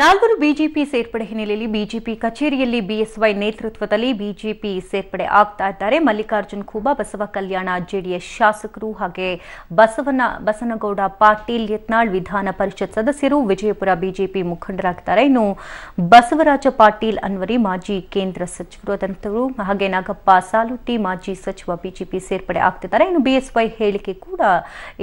ನಾಲ್ವರು ಬಿಜೆಪಿ ಸೇರ್ಪಡೆ ಹಿನ್ನೆಲೆಯಲ್ಲಿ ಬಿಜೆಪಿ ಕಚೇರಿಯಲ್ಲಿ ಬಿಎಸ್ವೈ ನೇತೃತ್ವದಲ್ಲಿ ಬಿಜೆಪಿ ಸೇರ್ಪಡೆ ಆಗ್ತಾ ಇದ್ದಾರೆ. ಮಲ್ಲಿಕಾರ್ಜುನ್ ಖೂಬಾ, ಬಸವ ಕಲ್ಯಾಣ, ಜೆಡಿಎಸ್ ಶಾಸಕರು ಹಾಗೆ ಬಸವನ, ಬಸನಗೌಡ ಪಾಟೀಲ್ ಯತ್ನಾಳ್ ವಿಧಾನ ಪರಿಷತ್ ಸದಸ್ಯರು ವಿಜಯಪುರ ಬಿಜೆಪಿ ಮುಖಂಡರಾಗಿದ್ದಾರೆ. ಇನ್ನು ಬಸವರಾಜ ಪಾಟೀಲ್ ಅನ್ವರಿ, ಮಾಜಿ ಕೇಂದ್ರ ಸಚಿವರು ಅದಂತರು ಹಾಗೆ ನಾಗಪ್ಪ ಸಾಲುಟ್ಟಿ, ಮಾಜಿ ಸಚಿವ ಬಿಜೆಪಿ ಸೇರ್ಪಡೆ ಆಗ್ತಿದ್ದಾರೆ. ಇನ್ನು ಬಿಎಸ್ವೈ ಹೇಳಿಕೆ ಕೂಡ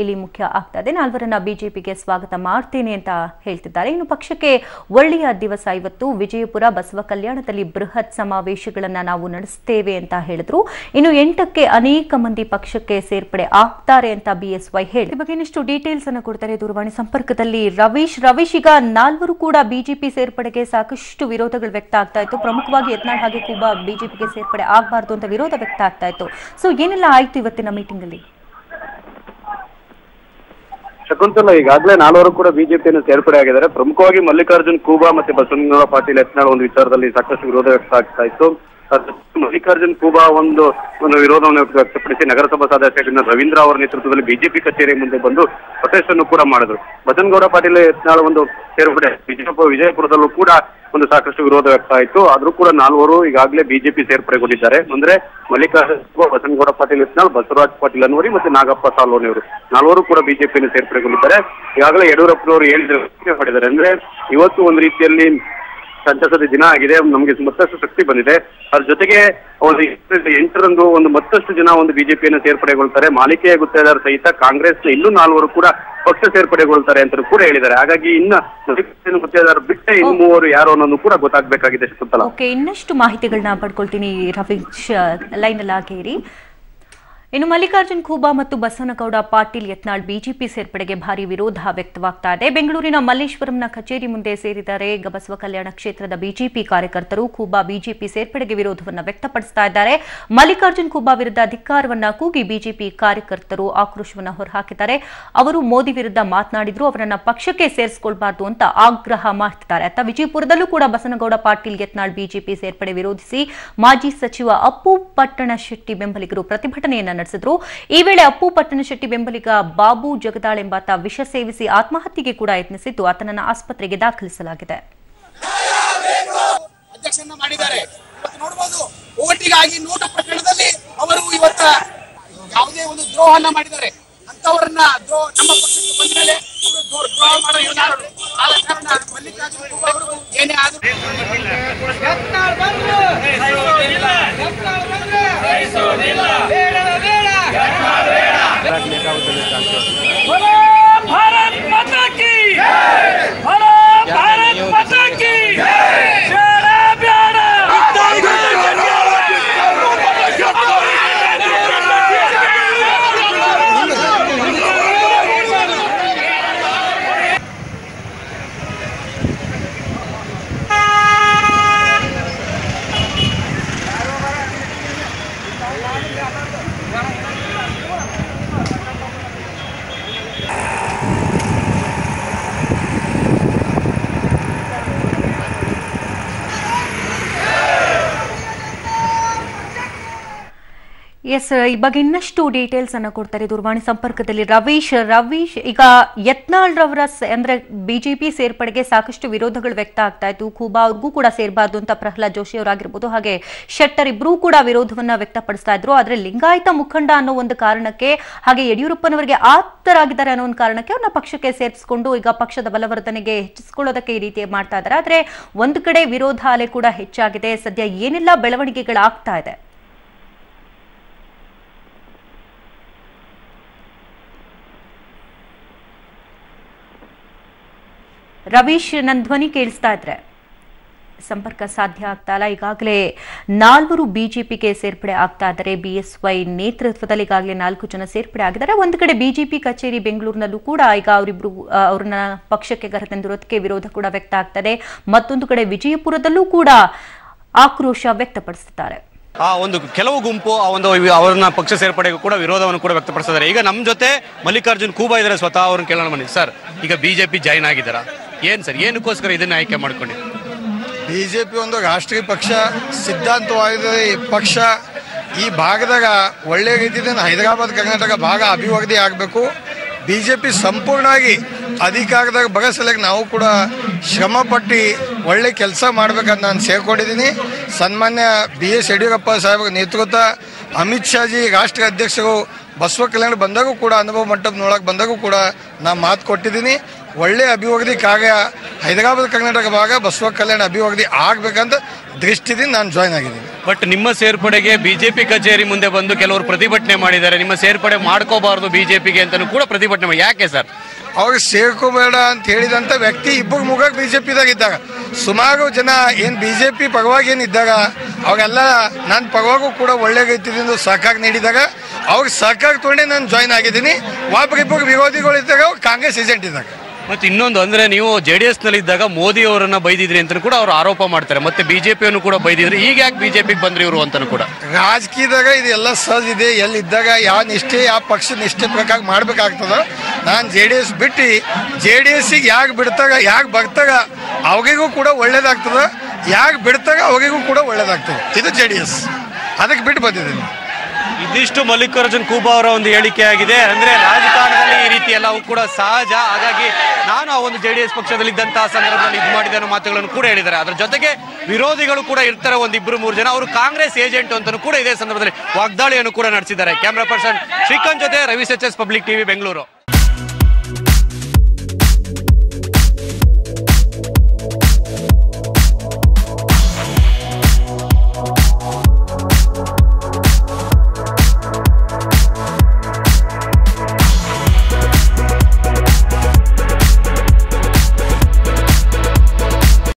ಇಲ್ಲಿ ಮುಖ್ಯ ಆಗ್ತಾ ಇದೆ. ನಾಲ್ವರನ್ನ ಬಿಜೆಪಿಗೆ ಸ್ವಾಗತ ಮಾಡ್ತೇನೆ ಅಂತ ಹೇಳ್ತಿದ್ದಾರೆ. ಇನ್ನು ಪಕ್ಷಕ್ಕೆ ಒಳ್ಳೆಯ ದಿವಸ ಇವತ್ತು ವಿಜಯಪುರ ಬಸವ ಕಲ್ಯಾಣದಲ್ಲಿ ಬೃಹತ್ ಸಮಾವೇಶಗಳನ್ನು ನಾವು ನಡೆಸ್ತೇವೆ ಅಂತ ಹೇಳಿದ್ರು. ಇನ್ನು ಎಂಟಕ್ಕೆ ಅನೇಕ ಮಂದಿ ಪಕ್ಷಕ್ಕೆ ಸೇರ್ಪಡೆ ಆಗ್ತಾರೆ ಅಂತ ಬಿಎಸ್ವೈ ಹೇಳಿ. ಬಗ್ಗೆ ಇನ್ನಷ್ಟು ಡೀಟೇಲ್ಸ್ ಅನ್ನು ಕೊಡ್ತಾರೆ ದೂರವಾಣಿ ಸಂಪರ್ಕದಲ್ಲಿ ರವೀಶ್. ರವೀಶ್, ಈಗ ನಾಲ್ವರು ಕೂಡ ಬಿಜೆಪಿ ಸೇರ್ಪಡೆಗೆ ಸಾಕಷ್ಟು ವಿರೋಧಗಳು ವ್ಯಕ್ತ ಆಗ್ತಾ ಇತ್ತು. ಪ್ರಮುಖವಾಗಿ ಯತ್ನಾಳ್ ಹಾಗೆ ಕೂಬಾ ಬಿಜೆಪಿಗೆ ಸೇರ್ಪಡೆ ಆಗಬಾರದು ಅಂತ ವಿರೋಧ ವ್ಯಕ್ತ ಆಗ್ತಾ ಇತ್ತು. ಸೊ ಏನೆಲ್ಲ ಆಯ್ತು ಇವತ್ತಿನ ಮೀಟಿಂಗ್ ಅಲ್ಲಿ? ಶಕುಂತಲ ಈಗಾಗಲೇ ನಾಲ್ವರು ಕೂಡ ಬಿಜೆಪಿಯನ್ನು ಸೇರ್ಪಡೆ ಆಗಿದ್ದಾರೆ. ಪ್ರಮುಖವಾಗಿ ಮಲ್ಲಿಕಾರ್ಜುನ್ ಕೂಬಾ ಮತ್ತೆ ಬಸವನಗೌಡ ಪಾಟೀಲ್ ಯತ್ನಾಳ್ ಒಂದು ವಿಚಾರದಲ್ಲಿ ಸಾಕಷ್ಟು ವಿರೋಧ ವ್ಯಕ್ತ ಆಗ್ತಾ ಇತ್ತು ಮಲ್ಲಿಕಾರ್ಜುನ್ ಕೂಬಾ ಒಂದು ಒಂದು ವಿರೋಧವನ್ನು ವ್ಯಕ್ತಪಡಿಸಿ ನಗರಸಭಾ ಸದಸ್ಯರಿಂದ ರವೀಂದ್ರ ಅವರ ನೇತೃತ್ವದಲ್ಲಿ ಬಿಜೆಪಿ ಕಚೇರಿ ಮುಂದೆ ಬಂದು ಪ್ರೊಟೆಸ್ಟ್ ಅನ್ನು ಕೂಡ ಮಾಡಿದ್ರು. ಬಸನಗೌಡ ಪಾಟೀಲ್ ಯತ್ನಾಳ್ ಒಂದು ಸೇರ್ಪಡೆ ವಿಜಯಪುರ ವಿಜಯಪುರದಲ್ಲೂ ಕೂಡ ಒಂದು ಸಾಕಷ್ಟು ವಿರೋಧ ವ್ಯಕ್ತ ಆಯಿತು. ಆದ್ರೂ ಕೂಡ ನಾಲ್ವರು ಈಗಾಗಲೇ ಬಿಜೆಪಿ ಸೇರ್ಪಡೆಗೊಂಡಿದ್ದಾರೆ. ಅಂದ್ರೆ ಮಲ್ಲಿಕಾರ್ಜುನ ಬಸನಗೌಡ ಪಾಟೀಲ್ ಇಸ್ನಾಳ್ ಬಸವರಾಜ್ ಪಾಟೀಲ್ ಅನ್ನೋರಿ ಮತ್ತೆ ನಾಗಪ್ಪ ಸಾಲೋನಿ ಅವರು ನಾಲ್ವರು ಕೂಡ ಬಿಜೆಪಿಯನ್ನು ಸೇರ್ಪಡೆಗೊಂಡಿದ್ದಾರೆ. ಈಗಾಗಲೇ ಯಡಿಯೂರಪ್ಪನವರು ಹೇಳಿದ್ರು ಮಾಡಿದ್ದಾರೆ. ಅಂದ್ರೆ ಇವತ್ತು ಒಂದು ರೀತಿಯಲ್ಲಿ ಸಂತಸದ ದಿನ ಆಗಿದೆ ನಮಗೆ ಮತ್ತಷ್ಟು ಶಕ್ತಿ ಬಂದಿದೆ. ಅದ್ರ ಜೊತೆಗೆ ಒಂದು ಎಂಟರಂದು ಒಂದು ಮತ್ತಷ್ಟು ಜನ ಒಂದು ಬಿಜೆಪಿಯನ್ನು ಸೇರ್ಪಡೆಗೊಳ್ತಾರೆ. ಮಾಲಿಕೆಯ ಗುತ್ತೇದಾರ ಸಹಿತ ಕಾಂಗ್ರೆಸ್ನ ಇನ್ನೂ ನಾಲ್ವರು ಕೂಡ ಪಕ್ಷ ಸೇರ್ಪಡೆಗೊಳ್ತಾರೆ ಅಂತ ಕೂಡ ಹೇಳಿದ್ದಾರೆ. ಹಾಗಾಗಿ ಇನ್ನ ಗುತ್ತೇದಾರ್ ಬಿಟ್ಟೆ ಇನ್ನು ಮೂವರು ಯಾರು ಅನ್ನೋದು ಕೂಡ ಗೊತ್ತಾಗ್ಬೇಕಾಗಿದೆ ಶಕುಂತಲಾ. ಓಕೆ ಇನ್ನಷ್ಟು ಮಾಹಿತಿಗಳನ್ನ ಪಡ್ಕೊಳ್ತೀನಿ ರವೀಶ್ ಲೈನ್ ಅಲ್ಲಿ ಹಾಗೇರಿ ಇನ್ನು ಮಲ್ಲಿಕಾರ್ಜುನ್ ಖೂಬಾ ಮತ್ತು ಬಸವನಗೌಡ ಪಾಟೀಲ್ ಯತ್ನಾಳ್ ಬಿಜೆಪಿ ಸೇರ್ಪಡೆಗೆ ಭಾರಿ ವಿರೋಧ ವ್ಯಕ್ತವಾಗ್ತಾ ಇದೆ. ಬೆಂಗಳೂರಿನ ಮಲ್ಲೇಶ್ವರಂನ ಕಚೇರಿ ಮುಂದೆ ಸೇರಿದ್ದಾರೆ. ಗಬಸವ ಬಸವ ಕಲ್ಯಾಣ ಕ್ಷೇತ್ರದ ಬಿಜೆಪಿ ಕಾರ್ಯಕರ್ತರು ಖೂಬಾ ಬಿಜೆಪಿ ಸೇರ್ಪಡೆಗೆ ವಿರೋಧವನ್ನು ವ್ಯಕ್ತಪಡಿಸ್ತಾ ಇದ್ದಾರೆ. ಮಲ್ಲಿಕಾರ್ಜುನ್ ಖೂಬಾ ವಿರುದ್ಧ ಧಿಕ್ಕಾರವನ್ನ ಕೂಗಿ ಬಿಜೆಪಿ ಕಾರ್ಯಕರ್ತರು ಆಕ್ರೋಶವನ್ನು ಹೊರಹಾಕಿದ್ದಾರೆ. ಅವರು ಮೋದಿ ವಿರುದ್ಧ ಮಾತನಾಡಿದ್ರು, ಅವರನ್ನ ಪಕ್ಷಕ್ಕೆ ಸೇರಿಸಿಕೊಳ್ಬಾರ್ದು ಅಂತ ಆಗ್ರಹ ಮಾಡ್ತಿದ್ದಾರೆ. ಅತ್ತ ವಿಜಯಪುರದಲ್ಲೂ ಕೂಡ ಬಸನಗೌಡ ಪಾಟೀಲ್ ಯತ್ನಾಳ್ ಬಿಜೆಪಿ ಸೇರ್ಪಡೆ ವಿರೋಧಿಸಿ ಮಾಜಿ ಸಚಿವ ಅಪ್ಪು ಪಟ್ಟಣ ಶೆಟ್ಟಿ ಬೆಂಬಲಿಗರು ಪ್ರತಿಭಟನೆಯನ್ನ ನಡೆಸಿದ್ರು. ಈ ವೇಳೆ ಅಪ್ಪು ಪಟ್ಟಣಶೆಟ್ಟಿ ಬೆಂಬಲಿಗ ಬಾಬು ಜಗದಾಳ್ ಎಂಬಾತ ವಿಷ ಸೇವಿಸಿ ಆತ್ಮಹತ್ಯೆಗೆ ಕೂಡ ಯತ್ನಿಸಿದ್ದು ಆತನನ್ನು ಆಸ್ಪತ್ರೆಗೆ ದಾಖಲಿಸಲಾಗಿದೆ. ಅವರು ಇವತ್ತ ಯಾವುದೇ ಒಂದು ದ್ರೋಹನ ಮಾಡಿದ್ದಾರೆ. ಅಂತವರನ್ನ ದ್ರೋಹ ನಮ್ಮ ಪಕ್ಷಕ್ಕೆ ಬಂದ ಮೇಲೆ ದ್ರೋಹ ಮಾಡೋ ಕಾರಣ ಮಲ್ಲಿಕಾರ್ಜುನ ಏನೇ ಆದ್ರೂ ಎಸ್ ಈ ಬಗ್ಗೆ ಇನ್ನಷ್ಟು ಡೀಟೇಲ್ಸ್ ಅನ್ನ ಕೊಡ್ತಾರೆ ದೂರವಾಣಿ ಸಂಪರ್ಕದಲ್ಲಿ. ರವೀಶ್ ರವೀಶ್, ಈಗ ಯತ್ನಾಳ್ ರವರ ಅಂದ್ರೆ ಬಿಜೆಪಿ ಸೇರ್ಪಡೆಗೆ ಸಾಕಷ್ಟು ವಿರೋಧಗಳು ವ್ಯಕ್ತ ಆಗ್ತಾ ಇತ್ತು. ಖೂಬಾ ಅವ್ರಿಗೂ ಕೂಡ ಸೇರಬಾರ್ದು ಅಂತ ಪ್ರಹ್ಲಾದ್ ಜೋಶಿ ಅವರಾಗಿರ್ಬೋದು. ಹಾಗೆ ಶೆಟ್ಟರ್ ಇಬ್ರು ಕೂಡ ವಿರೋಧವನ್ನ ವ್ಯಕ್ತಪಡಿಸ್ತಾ ಇದ್ರು. ಆದ್ರೆ ಲಿಂಗಾಯತ ಮುಖಂಡ ಅನ್ನೋ ಒಂದು ಕಾರಣಕ್ಕೆ, ಹಾಗೆ ಯಡಿಯೂರಪ್ಪನವರಿಗೆ ಆಪ್ತರಾಗಿದ್ದಾರೆ ಅನ್ನೋ ಒಂದು ಕಾರಣಕ್ಕೆ ಅವ್ರನ್ನ ಪಕ್ಷಕ್ಕೆ ಸೇರಿಸಿಕೊಂಡು ಈಗ ಪಕ್ಷದ ಬಲವರ್ಧನೆಗೆ ಹೆಚ್ಚಿಸಿಕೊಳ್ಳೋದಕ್ಕೆ ಈ ರೀತಿ ಮಾಡ್ತಾ ಇದ್ದಾರೆ. ಆದ್ರೆ ಒಂದು ಕಡೆ ವಿರೋಧ ಅಲೆ ಕೂಡ ಹೆಚ್ಚಾಗಿದೆ. ಸದ್ಯ ಏನೆಲ್ಲ ಬೆಳವಣಿಗೆಗಳಾಗ್ತಾ ಇದೆ? ರವೀಶ್ ನನ್ನ ಧ್ವನಿ ಕೇಳಿಸ್ತಾ ಇದ್ರೆ. ಸಂಪರ್ಕ ಸಾಧ್ಯ ಆಗ್ತಾ ಇಲ್ಲ. ಈಗಾಗಲೇ ನಾಲ್ವರು ಬಿಜೆಪಿಗೆ ಸೇರ್ಪಡೆ ಆಗ್ತಾ ಇದ್ದಾರೆ. ಬಿಎಸ್ವೈ ನೇತೃತ್ವದಲ್ಲಿ ಈಗಾಗಲೇ ನಾಲ್ಕು ಜನ ಸೇರ್ಪಡೆ ಆಗಿದ್ದಾರೆ. ಒಂದು ಕಡೆ ಬಿಜೆಪಿ ಕಚೇರಿ ಬೆಂಗಳೂರಿನಲ್ಲೂ ಕೂಡ ಈಗ ಅವರಿಬ್ರು ಅವ್ರನ್ನ ಪಕ್ಷಕ್ಕೆ ಕರೆತಂದಿರೋದಕ್ಕೆ ವಿರೋಧ ಕೂಡ ವ್ಯಕ್ತ ಆಗ್ತದೆ. ಮತ್ತೊಂದು ಕಡೆ ವಿಜಯಪುರದಲ್ಲೂ ಕೂಡ ಆಕ್ರೋಶ ವ್ಯಕ್ತಪಡಿಸುತ್ತಾರೆ ಆ ಒಂದು ಕೆಲವು ಗುಂಪು, ಆ ಒಂದು ಅವರನ್ನ ಪಕ್ಷ ಸೇರ್ಪಡೆಗೂ ಕೂಡ ವಿರೋಧವನ್ನು ಕೂಡ ವ್ಯಕ್ತಪಡಿಸಿದ್ದಾರೆ ಈಗ ನಮ್ಮ ಜೊತೆ ಮಲ್ಲಿಕಾರ್ಜುನ್ ಕೂಬಾ ಇದ್ದಾರೆ. ಸ್ವತಃ ಅವ್ರನ್ನ ಕೇಳೋಣ ಬನ್ನಿ. ಸರ್, ಈಗ ಬಿಜೆಪಿ ಜಾಯಿನ್ ಆಗಿದ್ದಾರಾ? ಏನ್ ಸರ್, ಏನಕ್ಕೋಸ್ಕರ ಇದನ್ನ ಆಯ್ಕೆ ಮಾಡ್ಕೊಂಡು? ಬಿಜೆಪಿ ಒಂದು ರಾಷ್ಟ್ರೀಯ ಪಕ್ಷ ಸಿದ್ಧಾಂತವಾದ ಈ ಪಕ್ಷ ಈ ಭಾಗದಾಗ ಒಳ್ಳೆಯ ರೀತಿಯಿಂದ ಹೈದರಾಬಾದ್, ಕರ್ನಾಟಕ ಭಾಗ ಅಭಿವೃದ್ಧಿ ಆಗಬೇಕು. ಬಿ ಜೆ ಪಿ ಸಂಪೂರ್ಣವಾಗಿ ಅಧಿಕಾರದಾಗ ಬಗಸಲಿಕ್ಕೆ ನಾವು ಕೂಡ ಶ್ರಮಪಟ್ಟು ಒಳ್ಳೆ ಕೆಲಸ ಮಾಡ್ಬೇಕಂತ ನಾನು ಸೇರ್ಕೊಂಡಿದ್ದೀನಿ. ಸನ್ಮಾನ್ಯ ಬಿ ಎಸ್ ಯಡಿಯೂರಪ್ಪ ಸಾಹೇಬರ ನೇತೃತ್ವ, ಅಮಿತ್ ಶಾಜಿ ರಾಷ್ಟ್ರ ಅಧ್ಯಕ್ಷರು ಬಸವ ಕಲ್ಯಾಣ ಬಂದಾಗೂ ಕೂಡ, ಅನುಭವ ಮಂಟಪ ನೋಡಕ್ಕೆ ಬಂದಾಗೂ ಕೂಡ ನಾನು ಮಾತು ಕೊಟ್ಟಿದ್ದೀನಿ. ಒಳ್ಳೆ ಅಭಿವೃದ್ಧಿ ಕಾರ್ಯ ಹೈದರಾಬಾದ್ ಕರ್ನಾಟಕ ಭಾಗ ಬಸವ ಕಲ್ಯಾಣ ಅಭಿವೃದ್ಧಿ ಆಗ್ಬೇಕಂತ ದೃಷ್ಟಿದಿಂದ ನಾನು ಜಾಯ್ನ್ ಆಗಿದ್ದೀನಿ. ಬಟ್ ನಿಮ್ಮ ಸೇರ್ಪಡೆಗೆ ಬಿಜೆಪಿ ಕಚೇರಿ ಮುಂದೆ ಬಂದು ಕೆಲವರು ಪ್ರತಿಭಟನೆ ಮಾಡಿದ್ದಾರೆ. ನಿಮ್ಮ ಸೇರ್ಪಡೆ ಮಾಡ್ಕೋಬಾರದು ಬಿಜೆಪಿಗೆ ಅಂತಲೂ ಕೂಡ ಪ್ರತಿಭಟನೆ ಮಾಡಿ. ಯಾಕೆ ಸರ್? ಅವ್ರಿಗೆ ಸೇರ್ಕೋಬೇಡ ಅಂತ ಹೇಳಿದಂಥ ವ್ಯಕ್ತಿ ಇಬ್ಬರು ಮುಗ ಬಿ ಜೆ ಪಿದಾಗ ಇದ್ದಾಗ. ಸುಮಾರು ಜನ ಏನು ಬಿ ಜೆ ಪಿ ಪರವಾಗಿ ಏನು ಇದ್ದಾಗ ಅವಾಗೆಲ್ಲ ನನ್ನ ಪರವಾಗೂ ಕೂಡ ಒಳ್ಳೆ ರೀತಿಯಿಂದ ಸಹಕಾರ ನೀಡಿದಾಗ ಅವ್ರಿಗೆ ಸಹಕಾರ ತೊಗೊಂಡೆ ನಾನು ಜಾಯ್ನ್ ಆಗಿದ್ದೀನಿ. ಒಬ್ಬರಿಬ್ಬರು ವಿರೋಧಿಗಳು ಇದ್ದಾಗ ಅವ್ರು ಕಾಂಗ್ರೆಸ್ ಏಜೆಂಟ್ ಇದ್ದಾಗ. ಮತ್ತೆ ಇನ್ನೊಂದು ಅಂದ್ರೆ ನೀವು ಜೆ ಡಿ ಎಸ್ನಲ್ಲಿ ಇದ್ದಾಗ ಮೋದಿ ಅವರನ್ನ ಬೈದಿದ್ರಿ ಅಂತ ಕೂಡ ಅವರು ಆರೋಪ ಮಾಡ್ತಾರೆ. ಮತ್ತೆ ಬಿಜೆಪಿಯನ್ನು ಕೂಡ ಬೈದಿದ್ರು. ಈಗ ಯಾಕೆ ಬಿಜೆಪಿಗೆ ಬಂದ್ರಿ ಇವರು ಅಂತ ಕೂಡ? ರಾಜಕೀಯದಾಗ ಇದೆಲ್ಲ ಸಹಜ ಇದೆ. ಎಲ್ಲಿದ್ದಾಗ ಯಾವ ನಿಷ್ಠೆ, ಯಾವ ಪಕ್ಷ ನಿಷ್ಠೆ ಪ್ರಕಾರ ಮಾಡ್ಬೇಕಾಗ್ತದ, ನಾನು ಜೆ ಡಿ ಎಸ್ ಬಿಟ್ಟು ಜೆ ಡಿ ಎಸ್ಸಿಗೆ ಯಾಕೆ ಬಿಡ್ತಾಗ, ಯಾಕೆ ಬರ್ತಾಗ ಅವಾಗಿಗೂ ಕೂಡ ಒಳ್ಳೇದಾಗ್ತದ. ಯಾಕೆ ಬಿಡ್ತಾಗ ಅವಾಗಿಗೂ ಕೂಡ ಒಳ್ಳೇದಾಗ್ತದೆ. ಇದು ಜೆ ಎಸ್ ಅದಕ್ಕೆ ಬಿಟ್ಟು ಬಂದಿದ್ದೀನಿ. ಇದಿಷ್ಟು ಮಲ್ಲಿಕಾರ್ಜುನ್ ಖೂಬಾ ಅವರ ಒಂದು ಹೇಳಿಕೆ ಆಗಿದೆ. ಅಂದ್ರೆ ರಾಜಕಾರಣದಲ್ಲಿ ಈ ರೀತಿ ಎಲ್ಲವೂ ಕೂಡ ಸಹಜ. ಹಾಗಾಗಿ ನಾನು ಆ ಒಂದು ಜೆ ಡಿ ಎಸ್ ಪಕ್ಷದಲ್ಲಿ ಇದ್ದಂತಹ ಸಂದರ್ಭದಲ್ಲಿ ಇದು ಮಾಡಿದ ಮಾತುಗಳನ್ನು ಕೂಡ ಹೇಳಿದ್ದಾರೆ. ಅದರ ಜೊತೆಗೆ ವಿರೋಧಿಗಳು ಕೂಡ ಇರ್ತಾರೆ ಒಂದು ಇಬ್ಬರು ಮೂರು ಜನ. ಅವರು ಕಾಂಗ್ರೆಸ್ ಏಜೆಂಟ್ ಅಂತಲೂ ಕೂಡ ಇದೇ ಸಂದರ್ಭದಲ್ಲಿ ವಾಗ್ದಾಳಿಯನ್ನು ಕೂಡ ನಡೆಸಿದ್ದಾರೆ. ಕ್ಯಾಮ್ರಾ ಪರ್ಸನ್ ಶ್ರೀಕಾಂತ್ ಜೊತೆ Ravi H S public TV, Bengaluru.